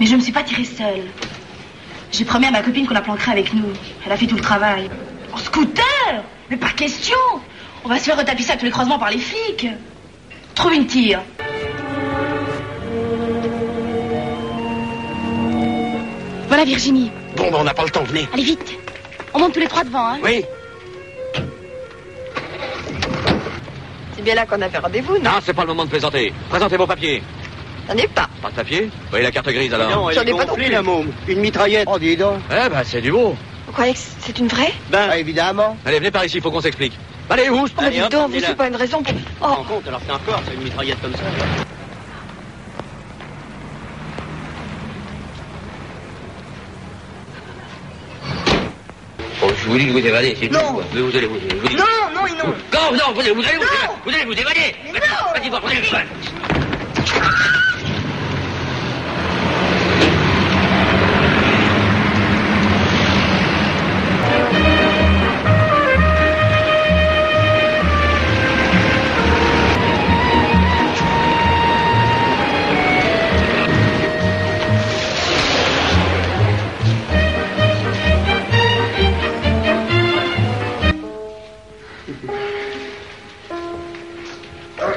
Mais je ne me suis pas tirée seule. J'ai promis à ma copine qu'on la planquerait avec nous. Elle a fait tout le travail. En scooter Mais pas question On va se faire retapisser à tous les croisements par les flics. Trouve une tire. Voilà Virginie. Bon, ben, on n'a pas le temps, venez. Allez vite. On monte tous les trois devant, hein. Oui. C'est bien là qu'on avait rendez-vous, non? Non, c'est pas le moment de plaisanter. Présentez vos papiers. J'en ai pas. Pas de papier Voyez la carte grise alors. Non, J'en est ai pas non plus. la môme. Une mitraillette. Oh, dis donc. Eh ben, c'est du beau. Vous croyez que c'est une vraie? Ben, ah, évidemment. Allez, venez par ici, faut qu'on s'explique. Allez, où Oh, Allez, dis hop, donc, vous c'est pas une raison pour... Oh, compte, alors c'est encore, c'est une mitraillette comme ça. Oh, je vous dis de vous évader, c'est Non. tout, quoi. Mais vous allez vous, vous non, non, non Non, non, vous allez vous, allez vous, évader. vous allez vous évader. Mais non. Vas-y.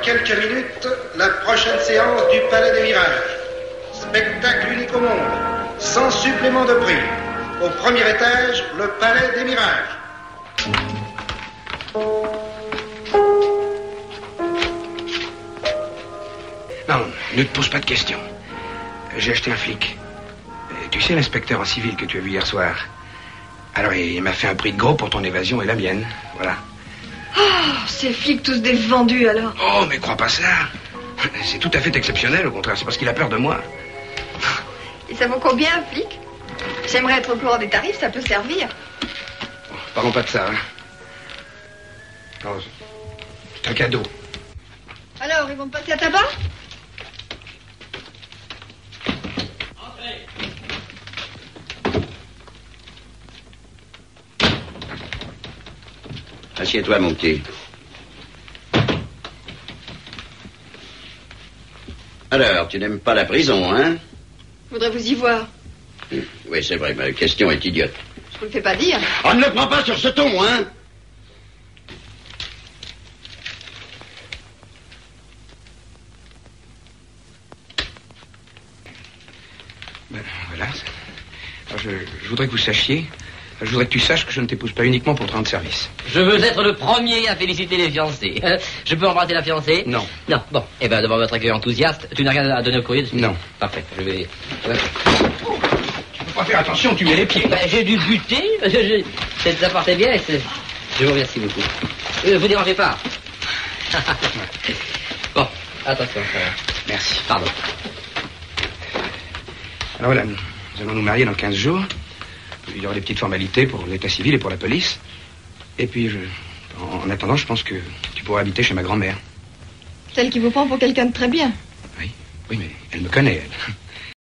Quelques minutes, la prochaine séance du Palais des Mirages. Spectacle unique au monde, sans supplément de prix. Au premier étage, le Palais des Mirages. Non, ne te pose pas de questions. J'ai acheté un flic. Tu sais l'inspecteur en civil que tu as vu hier soir Alors il m'a fait un prix de gros pour ton évasion et la mienne. Voilà. Oh, ces flics tous des vendus, alors. Oh, mais crois pas ça. C'est tout à fait exceptionnel, au contraire. C'est parce qu'il a peur de moi. Et ça vaut combien, un flic? J'aimerais être au courant des tarifs, ça peut servir. Parlons pas de ça, hein. Non, c'est un cadeau. Alors, ils vont me passer à tabac? Assieds-toi, mon petit. Alors, tu n'aimes pas la prison, hein? Je voudrais vous y voir. Oui, c'est vrai, ma question est idiote. Je vous le fais pas dire. On ne le prend pas sur ce ton, hein? Ben, voilà. Alors, je, je voudrais que vous sachiez. Je voudrais que tu saches que je ne t'épouse pas uniquement pour te rendre service. Je veux être le premier à féliciter les fiancés. Je peux embrasser la fiancée Non. Non. Bon. Eh ben, devant votre accueil enthousiaste, tu n'as rien à donner au courrier de Non. Parfait. Je vais. Ouais. Tu peux pas faire attention, tu mets les pieds. Ben, j'ai dû buter. je- c'est- Ça partait bien. Je vous remercie beaucoup. Euh, vous dérangez pas. bon. Attention. Merci. Pardon. Alors voilà, nous allons nous marier dans 15 jours. Il y aura des petites formalités pour l'état civil et pour la police. Et puis, je, en, en attendant, je pense que tu pourras habiter chez ma grand-mère. Celle qui vous prend pour quelqu'un de très bien. Oui, oui, mais elle me connaît, elle.